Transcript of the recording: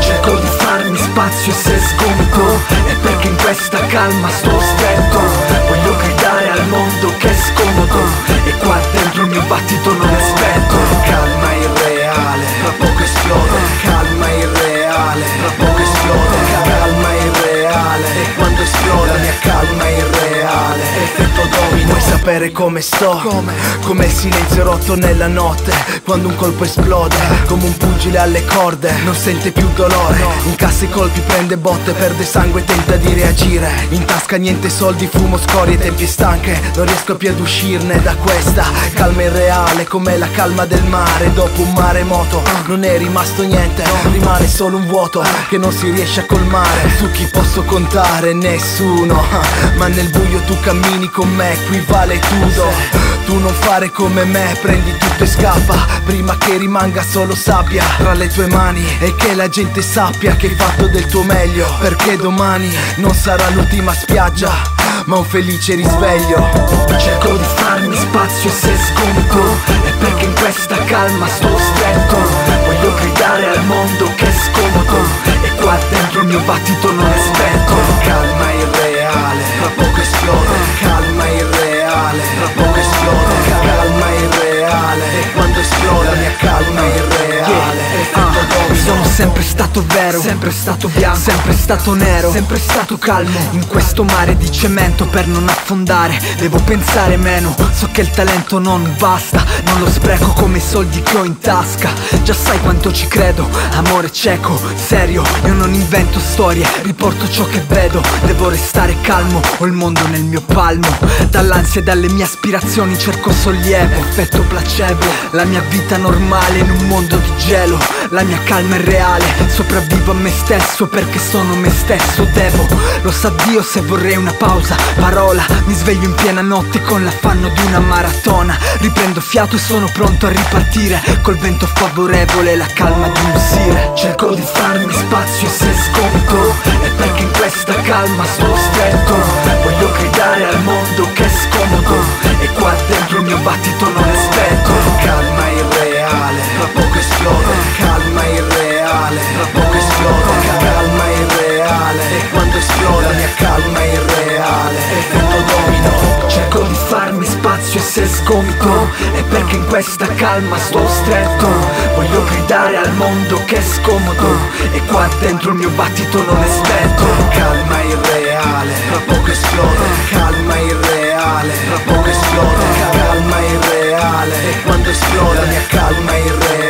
Cerco di farmi spazio se sgomito. È perché in questa calma sto stretto sapere come sto? Come? Come il silenzio rotto nella notte Quando un colpo esplode Come un pugile alle corde Non sente più dolore Incassa i colpi, prende botte, perde sangue Tenta di reagire In tasca niente soldi, fumo, scorie, tempie stanche Non riesco più ad uscirne da questa Calma irreale come la calma del mare. Dopo un maremoto Non è rimasto niente Rimane solo un vuoto Che non si riesce a colmare. Su chi posso contare? Nessuno Ma nel buio tu cammini con me Qui vale tutto Tu non fare come me Prendi tutto e scappa. Prima che rimanga solo sabbia Tra le tue mani E che la gente sappia che hai fatto del tuo meglio Perché domani non sarà l'ultima spiaggia ma un felice risveglio. Cerco di farmi spazio e se sconto. È perché in questa calma sto stretto. Voglio gridare al mondo che è scomodo E qua dentro il mio battito non è spento sempre stato vero, sempre stato bianco, sempre stato nero, sempre stato calmo. In questo mare di cemento per non affondare Devo pensare meno, so che il talento non basta Non lo spreco come i soldi che ho in tasca. Già sai quanto ci credo, amore cieco, serio. Io non invento storie, riporto ciò che vedo. Devo restare calmo, ho il mondo nel mio palmo. Dall'ansia e dalle mie aspirazioni cerco sollievo Effetto placebo, la mia vita normale in un mondo di gelo La mia calma è reale, sopravvivo a me stesso perché sono me stesso. Devo, lo sa Dio se vorrei una pausa Parola, mi sveglio in piena notte con l'affanno di una maratona. Riprendo fiato e sono pronto a ripartire. Col vento favorevole, la calma di un sire. Cerco di farmi spazio e se sconto. È perché in questa calma sto stretto. Voglio gridare al mondo che è scomodo. E qua dentro il mio battito spazio e perché in questa calma sto stretto. Voglio gridare al mondo che è scomodo E qua dentro il mio battito non è spento. Calma irreale, tra poco esplode. Calma irreale, tra poco esplode. Calma irreale, e quando esplode la mia calma irreale